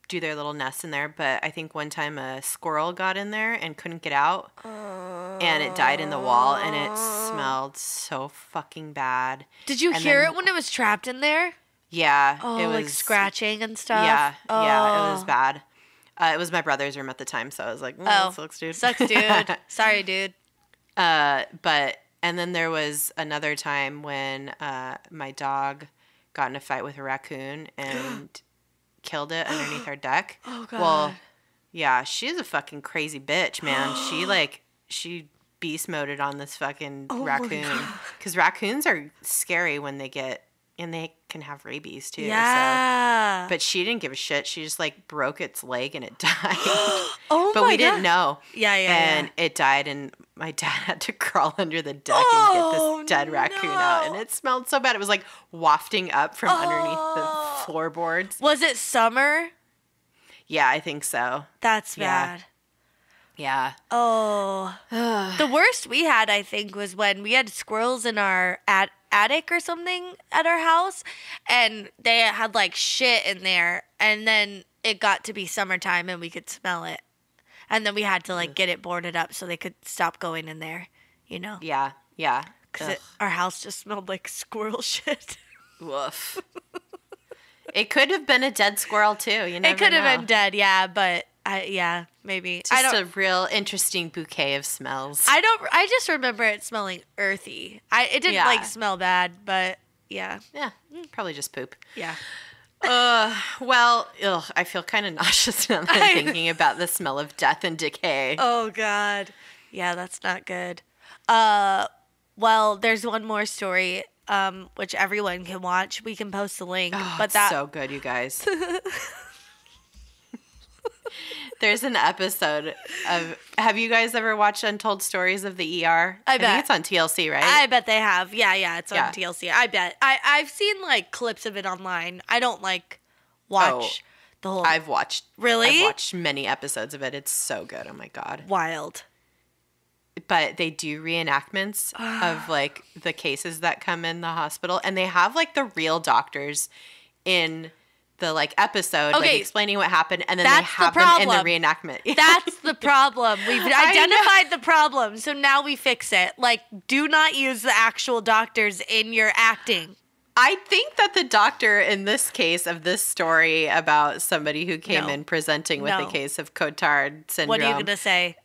do their little nests in there. But I think one time a squirrel got in there and couldn't get out, and it died in the wall, and it smelled so fucking bad. Did you And hear then- it when it was trapped in there? Yeah, Oh, it was like scratching and stuff. Yeah, yeah, it was Oh. bad. Uh, it was my brother's room at the time, so I was like, mm, Oh, sucks, dude. Sucks, dude. Sorry, dude. Uh, but and then there was another time when uh, my dog got in a fight with a raccoon and killed it underneath our deck. Oh god. Well, yeah, she's a fucking crazy bitch, man. she like she beast moded on this fucking Oh raccoon because raccoons are scary when they get and they can have rabies too. So. yeah. But she didn't give a shit. She just like broke its leg and it died. oh but my we didn't know Yeah, yeah, and yeah. it died and my dad had to crawl under the deck Oh, and get this oh, dead raccoon out and it smelled so bad it was like wafting up from underneath Oh. the floorboards Was it summer? yeah i think so That's Yeah. bad. yeah Oh. the worst we had, I think, was when we had squirrels in our at- attic or something at our house, and they had like shit in there, and then it got to be summertime and we could smell it. And then we had to like get it boarded up so they could stop going in there, you know? yeah yeah Because our house just smelled like squirrel shit. Woof. it could have been a dead squirrel too you know? it could have been dead, yeah, but I, yeah, maybe. I just a real interesting bouquet of smells I don't. I just remember it smelling earthy. I it didn't Yeah. like smell bad, but yeah, yeah probably just poop yeah. Uh, well, ugh, I feel kind of nauseous now that I'm I- thinking about the smell of death and decay. Oh God. Yeah, that's not good. Uh, well, there's one more story, um, which everyone can watch. We can post the link, Oh, but it's that so good, you guys. There's an episode of. Have you guys ever watched Untold Stories of the ER? I bet. think it's on TLC, right? I bet they have. Yeah, yeah, it's on Yeah. TLC. I bet. I I've seen like clips of it online. I don't like watch the whole. Oh, I've watched. Really? I've watched many episodes of it. It's so good. Oh my god! wild. But they do reenactments of like the cases that come in the hospital, and they have like the real doctors in the like episode, like Okay. explaining what happened, and then That's they the have them in the reenactment. That's the problem. We've identified the problem, so now we fix it. Like, do not use the actual doctors in your acting. I think that the doctor in this case of this story about somebody who came No. in presenting with No. a case of Cotard syndrome. What are you gonna say?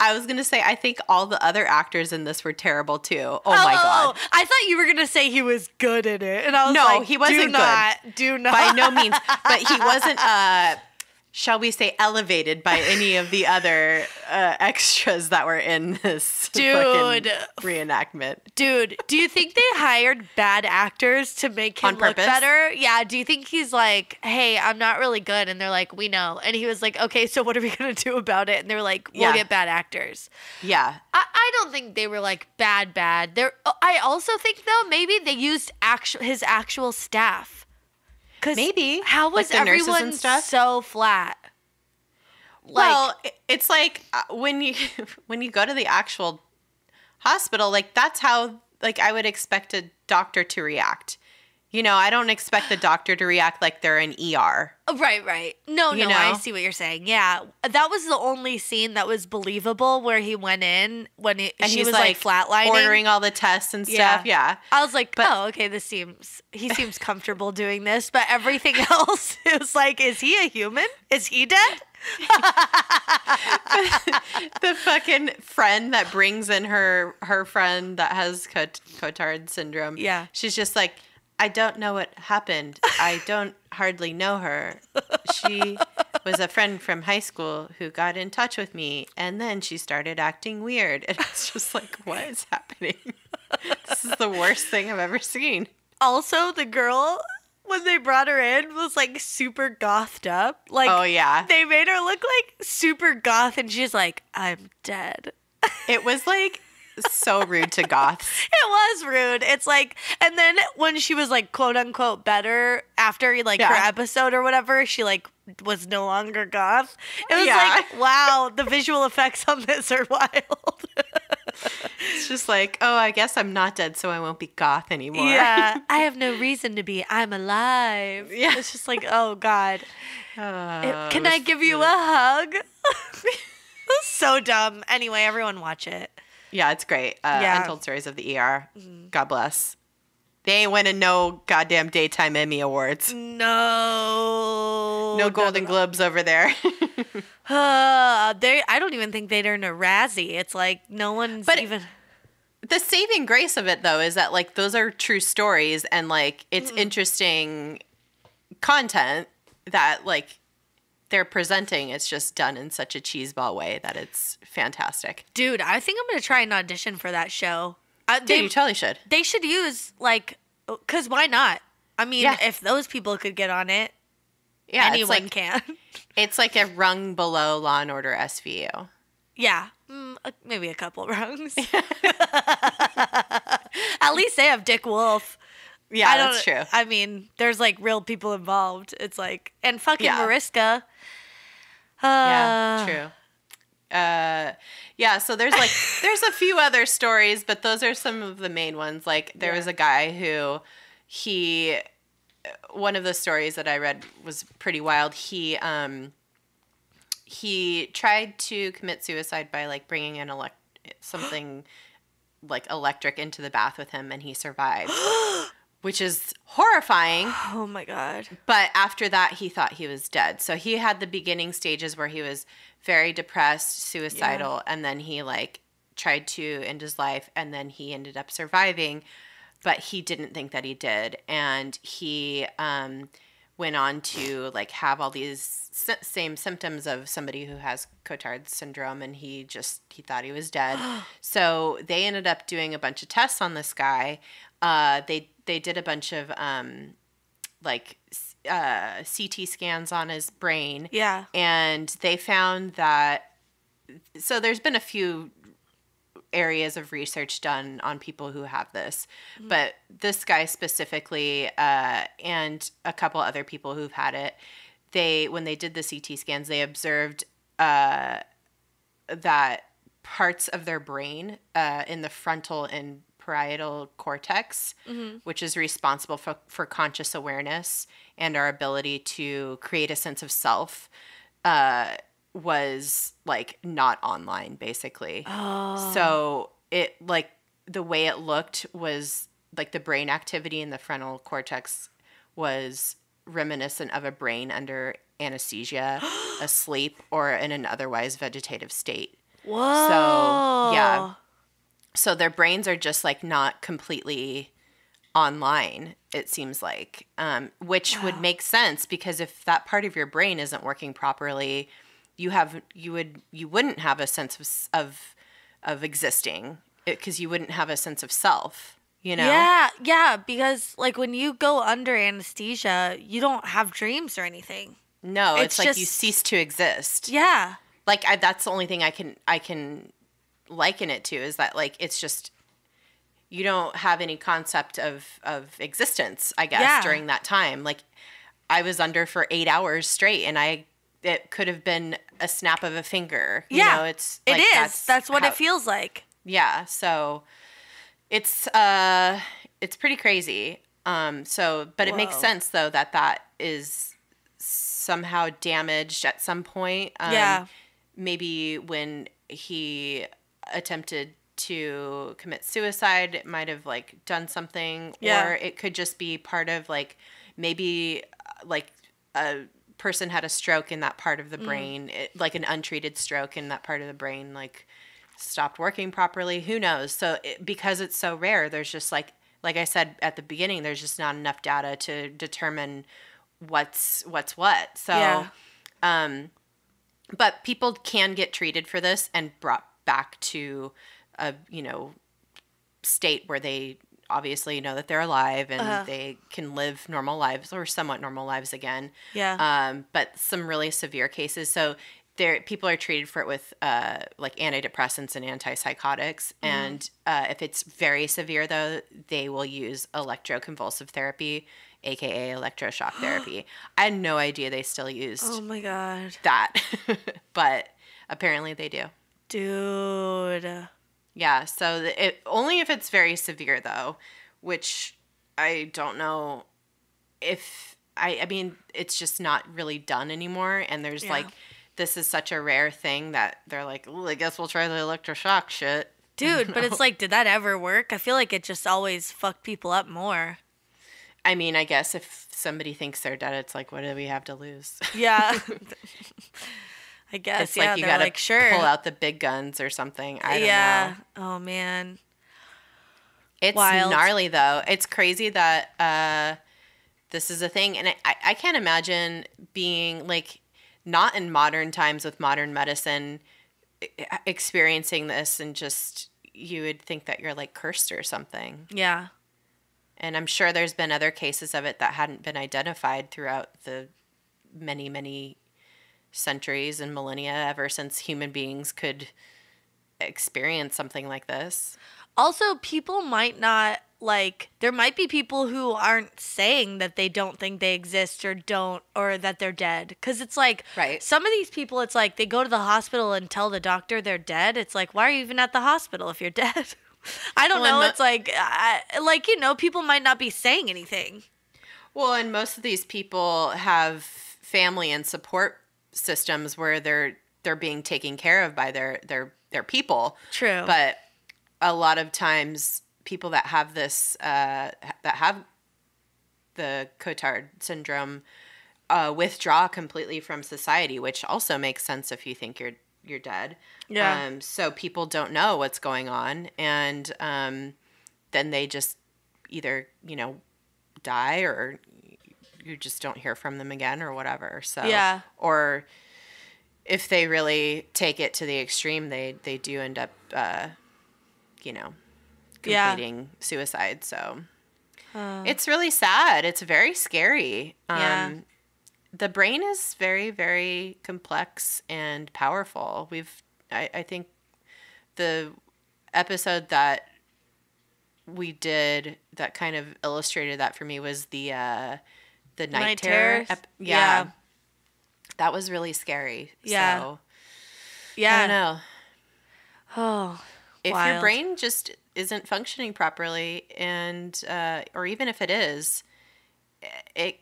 I was gonna say I think all the other actors in this were terrible too. Oh, my god. I thought you were gonna say he was good in it, and I was No, like, he wasn't do good. not, Do not. By no means. But he wasn't uh shall we say elevated by any of the other uh, extras that were in this Dude. reenactment. Dude, do you think they hired bad actors to make him look better? Yeah. Do you think he's like, hey, I'm not really good? And they're like, we know. And he was like, okay, so what are we going to do about it? And they were like, we'll Yeah. get bad actors. Yeah. I, I don't think they were like bad, bad. They're, I also think, though, maybe they used actual his actual staff. Cause Maybe. How was and everyone so flat? Like, well, it's like uh, when you when you go to the actual hospital, like that's how like I would expect a doctor to react. You know, I don't expect the doctor to react like they're an ER. Oh, Right, right. No, You no, I see what you're saying. Yeah, that was the only scene that was believable where he went in when he, And she was like, flatlining. ordering all the tests and stuff. Yeah. I was like, But- oh, okay, this seems he seems comfortable doing this, but everything else was like, is he a human? Is he dead? the fucking friend that brings in her her friend that has Cot- Cotard syndrome. Yeah. she's just like, I don't know what happened. I don't hardly know her. She was a friend from high school who got in touch with me, and then she started acting weird. And it's just like, what is happening? this is the worst thing I've ever seen. Also, the girl when they brought her in was like super gothed up. Like, oh yeah, they made her look like super goth, and she's like, I'm dead. it was like so rude to goths. It was rude. It's like, and then when she was like quote unquote better after like her episode or whatever, she like was no longer goth. It was Yeah. like, wow, the visual effects on this are wild. It's just like, oh, I guess I'm not dead, so I won't be goth anymore. yeah, I have no reason to be. I'm alive. Yeah. it's just like, oh god, Uh, can it I give you a hug? so dumb. Anyway, everyone watch it. Yeah, it's great. Uh, Yeah. Untold Stories of the ER. God bless. They ain't winning no goddamn daytime Emmy awards. No, No Golden Globes over there. Uh, they. I don't even think they'd earn a Razzie. It's like no one's But- even. the saving grace of it, though, is that like those are true stories and like it's interesting content that like they're presenting. It's just done in such a cheeseball way that it's fantastic. Dude, I think I'm gonna try and audition for that show. Uh, Dude, they, you totally should. they should use like, cause why not? I mean, Yeah. if those people could get on it, Yeah, anyone it's like can. it's like a rung below Law and Order SVU. yeah, mm, uh, maybe a couple rungs. At least they have Dick Wolf. Yeah, I that's true. I mean, there's like real people involved. It's like, and fucking Yeah. Mariska. Yeah, Uh, true. Uh, yeah. So there's like there's a few other stories, but those are some of the main ones. Like there was a guy who he one of the stories that I read was pretty wild. He um he tried to commit suicide by like bringing an elect something like electric into the bath with him, and he survived, which is horrifying. Oh my god. But after that, he thought he was dead. So he had the beginning stages where he was very depressed, suicidal, and then he like tried to end his life, and then he ended up surviving. But he didn't think that he did, and he um, went on to like have all these s- same symptoms of somebody who has Cotard syndrome, and he just he thought he was dead. so they ended up doing a bunch of tests on this guy. Uh, they they did a bunch of um, like uh, CT scans on his brain, Yeah. and they found that. So there's been a few areas of research done on people who have this, but this guy specifically, uh, and a couple other people who've had it, they when they did the CT scans, they observed uh, that parts of their brain uh, in the frontal and parietal cortex, which is responsible for, for conscious awareness and our ability to create a sense of self, uh, was like not online basically. Oh. So it like the way it looked was like the brain activity in the frontal cortex was reminiscent of a brain under anesthesia, asleep, or in an otherwise vegetative state. Whoa. So, yeah. So their brains are just like not completely online, it seems like, um, which would make sense because if that part of your brain isn't working properly, you have you would you wouldn't have a sense of of of existing because you wouldn't have a sense of self. You know. Yeah, yeah, because like when you go under anesthesia, you don't have dreams or anything. No, it's, It's like you cease to exist. Yeah. like I, that's the only thing I can I can liken it to is that like it's just you don't have any concept of of existence I guess Yeah. during that time like I was under for 8 hours straight and I it could have been a snap of a finger you Yeah, know it's like, is. That's, what how- it feels like. yeah so it's uh it's pretty crazy um so but it makes sense though that that is somehow damaged at some point um, Yeah. maybe when he attempted to commit suicide it might have like done something Yeah. or it could just be part of like maybe uh, like a person had a stroke in that part of Mm. the brain it, like an untreated stroke in that part of the brain like stopped working properly who knows so it, because it's so rare there's just like like i said at the beginning there's just not enough data to determine what's what's what so Yeah. um but people can get treated for this and brought back to a you know state where they obviously know that they're alive and Uh-huh. they can live normal lives or somewhat normal lives again Yeah. um, but some really severe cases. So there, people are treated for it with uh, like antidepressants and antipsychotics. And uh, if it's very severe, though, they will use electroconvulsive therapy, aka electroshock therapy. I had no idea they still used oh my god. that, but apparently they do. Dude. Yeah. So it only if it's very severe, though, which I don't know if I. I mean, it's just not really done anymore. And there's Yeah. like, this is such a rare thing that they're like, I guess we'll try the electroshock shit. Dude, but it's like, did that ever work? I feel like it just always fucked people up more. I mean, I guess if somebody thinks they're dead, it's like, what do we have to lose? Yeah. I guess. it's yeah, like you gotta like, sure. pull out the big guns or something. I don't know. yeah. know. Oh man. It's Wild. gnarly though. It's crazy that uh, this is a thing, and I, I, can't imagine being like not in modern times with modern medicine experiencing this and just you would think that you're like cursed or something. Yeah. And I'm sure there's been other cases of it that hadn't been identified throughout the many, many centuries and millennia ever since human beings could experience something like this. Also, people might not like there might be people who aren't saying that they don't think they exist or don't or that they're dead cuz it's like Right. some of these people it's like they go to the hospital and tell the doctor they're dead. It's like why are you even at the hospital if you're dead? I don't Well, know. mo- it's like I, like you know, people might not be saying anything. Well, and most of these people have family and support systems where they're they're being taken care of by their their their people. True. But a lot of times, people that have this uh, that have the Cotard syndrome uh, withdraw completely from society, which also makes sense if you think you're you're dead. Yeah. Um, so people don't know what's going on, and um, then they just either you know die or you just don't hear from them again or whatever. So Yeah. or if they really take it to the extreme, they they do end up, uh, you know, Yeah. completing suicide. So Uh, it's really sad. It's very scary. Um, Yeah. The brain is very very complex and powerful. We've I, I think the episode that we did that kind of illustrated that for me was the uh the night, Night terror. ep- Yeah. yeah. That was really scary. Yeah. So, yeah. I don't know. Oh. If your brain just isn't functioning properly and uh or even if it is, it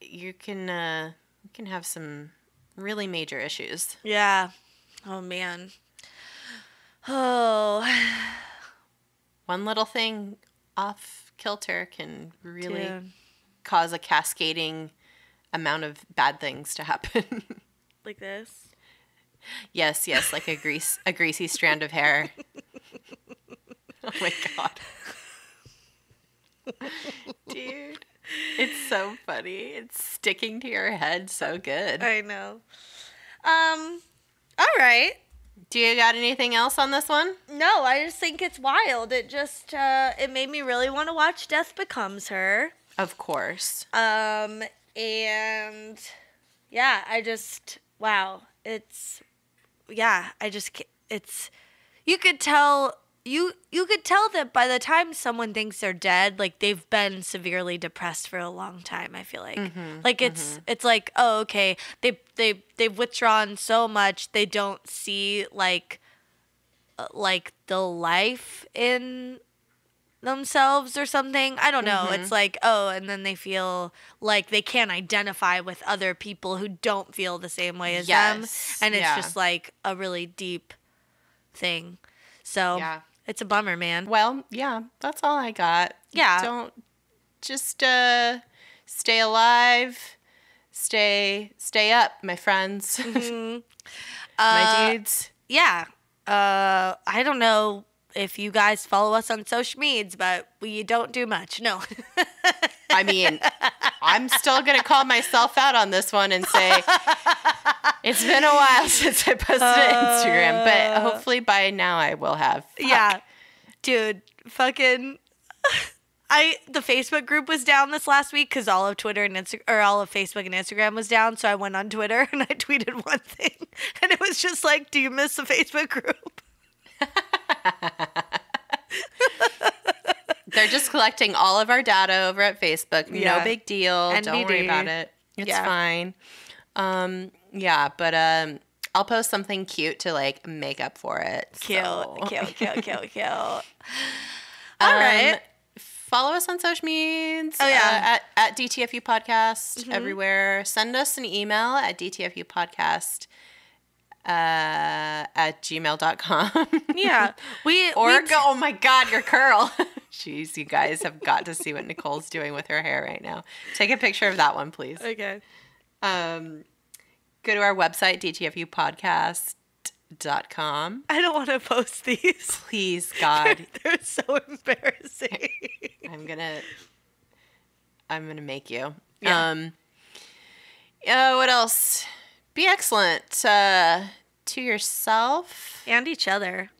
you can uh you can have some really major issues. Yeah. Oh man. Oh. One little thing off kilter can really Dude. Cause a cascading amount of bad things to happen. Like this. Yes, yes, like a grease a greasy strand of hair. oh my god. Dude. It's so funny. It's sticking to your head so good. I know. Um. All right. Do you got anything else on this one? No, I just think it's wild. It just uh, it made me really want to watch Death Becomes Her. Of course. Um, and yeah, I just wow, it's yeah, I just it's you could tell you you could tell that by the time someone thinks they're dead, like they've been severely depressed for a long time. I feel like like it's it's like oh okay they they they've withdrawn so much they don't see like uh, like the life in themselves or something. I don't know. It's like, oh, and then they feel like they can't identify with other people who don't feel the same way as Yes, them. And it's yeah. just like a really deep thing. So Yeah. it's a bummer, man. Well, yeah, that's all I got. Yeah. Don't just uh stay alive. Stay stay up, my friends. my Uh, dudes. yeah. Uh, I don't know if you guys follow us on social medias, but we don't do much. No. I mean, I'm still gonna call myself out on this one and say it's been a while since I posted to Instagram, but uh. hopefully by now I will have. Fuck. Yeah. Dude, fucking I the Facebook group was down this last week cuz all of Twitter and Insta- or all of Facebook and Instagram was down, so I went on Twitter and I tweeted one thing and it was just like, "Do you miss the Facebook group?" They're just collecting all of our data over at Facebook. Yeah. No big deal. Don't worry about it. It's Yeah. fine. Um, yeah, but um, I'll post something cute to like make up for it. Cute, so- cute, cute, cute, cute. All Um, right. Follow us on social medias. Oh, yeah. Mm-hmm. uh, at, at DTFU Podcast everywhere. Send us an email at DTFU Podcast uh, at gmail.com. Yeah. We or we go, oh my God, your curl. Jeez, you guys have got to see what Nicole's doing with her hair right now. Take a picture of that one, please. Okay. Um, go to our website, dtfupodcast.com. I don't want to post these. Please, God, They're so embarrassing. I'm gonna I'm gonna make you. Yeah. Um uh, what else? Be excellent uh to yourself. and each other.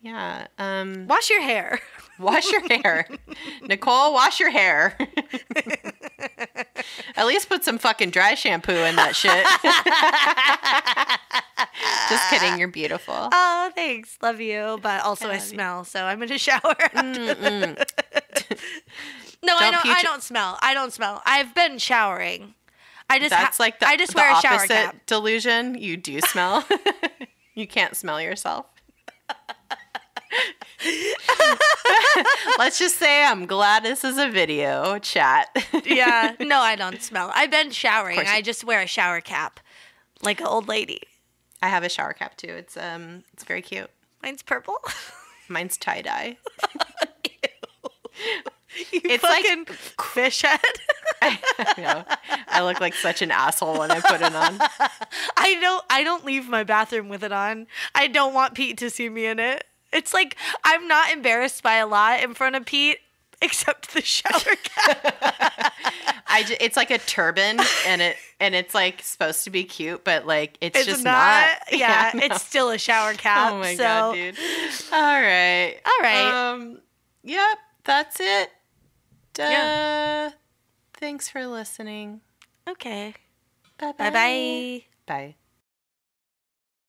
Yeah. Um Wash your hair. wash your hair. Nicole, wash your hair. At least put some fucking dry shampoo in that shit. Just kidding, you're beautiful. Oh, thanks. Love you. But also, I, you. smell, so I'm in a shower. no, I Don't don't. I don't smell. I don't smell. I've been showering. I just. ha- That's like the, I just the wear a shower opposite cap. delusion. You do smell. you can't smell yourself. Let's just say I'm glad this is a video chat. yeah. No, I don't smell. I've been showering. I just wear a shower cap, like an old lady. I have a shower cap too. It's um it's very cute. Mine's purple. Mine's tie dye. you It's like- fucking fish head. I know. I look like such an asshole when I put it on. I don't. I don't leave my bathroom with it on. I don't want Pete to see me in it. It's like I'm not embarrassed by a lot in front of Pete, except the shower cap. I j- it's like a turban and it and it's like supposed to be cute, but like it's, It's just not. not. Yeah, no. it's still a shower cap. Oh my so, god, dude. All right. All right. Um yep, that's it. Uh, Yeah. Thanks for listening. Okay. Bye-bye. Bye bye. Bye.